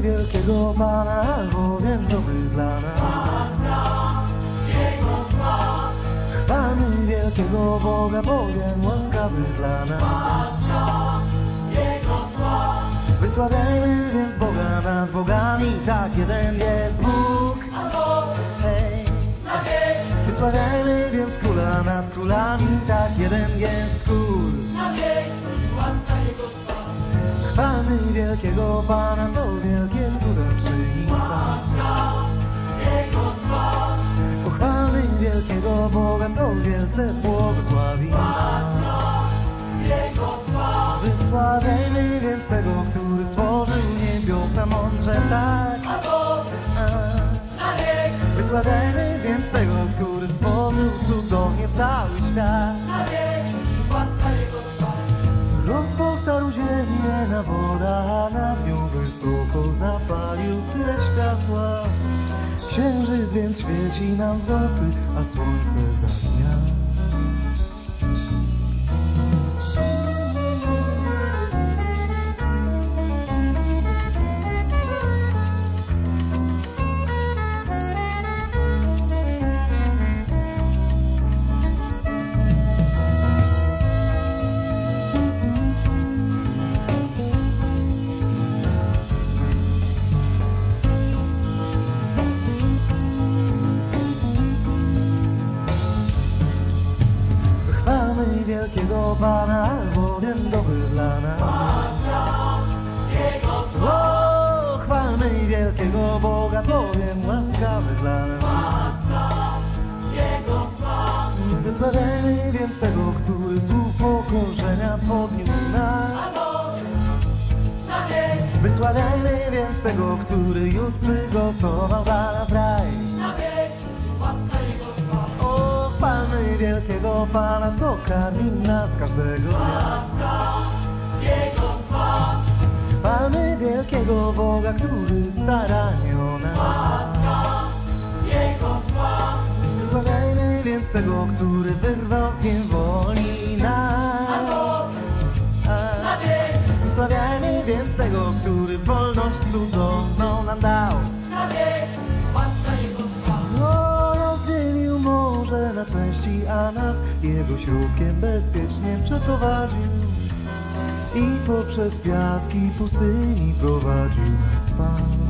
wielkiego Pana, albowiem dobry dla nas. Chwalmy wielkiego Boga, bowiem łaskawy dla nas. Wysławiajmy więc Boga nad bogami, tak jeden jest Bóg. Hej. Wysławiajmy więc króla nad królami, tak jeden jest król. Chwalmy wielkiego Pana, co wielkie cudem czyni sam. Pochwalmy wielkiego Boga, co wielce błogosławi nas. Wysławiajmy więc tego, który stworzył niebiosa mądrze tak. A. Wysławiajmy więc tego, który stworzył cudownie cały świat. Rozpostarł ziemię na woda, tyle światła. Księżyc więc świeci nam w nocy, a słońce za wielkiego Pana, albowiem dobry dla nas. O, chwalmy wielkiego Boga, bowiem łaskawy dla nas. Wysławiajmy więc tego, który z upokorzenia podniósł nas. Wysławiajmy więc tego, który już przygotował dla nas wielkiego Pana, co karmi nas każdego dnia. Chwalmy wielkiego Boga, który staranie o nas. Wysławiajmy więc tego, który wyrwał z niewoli nas. A, Wysławiajmy więc tego, który wolność cudowną nam dał. A nas jego środkiem bezpiecznie przeprowadził. I poprzez piaski pustyni prowadził nas Pan.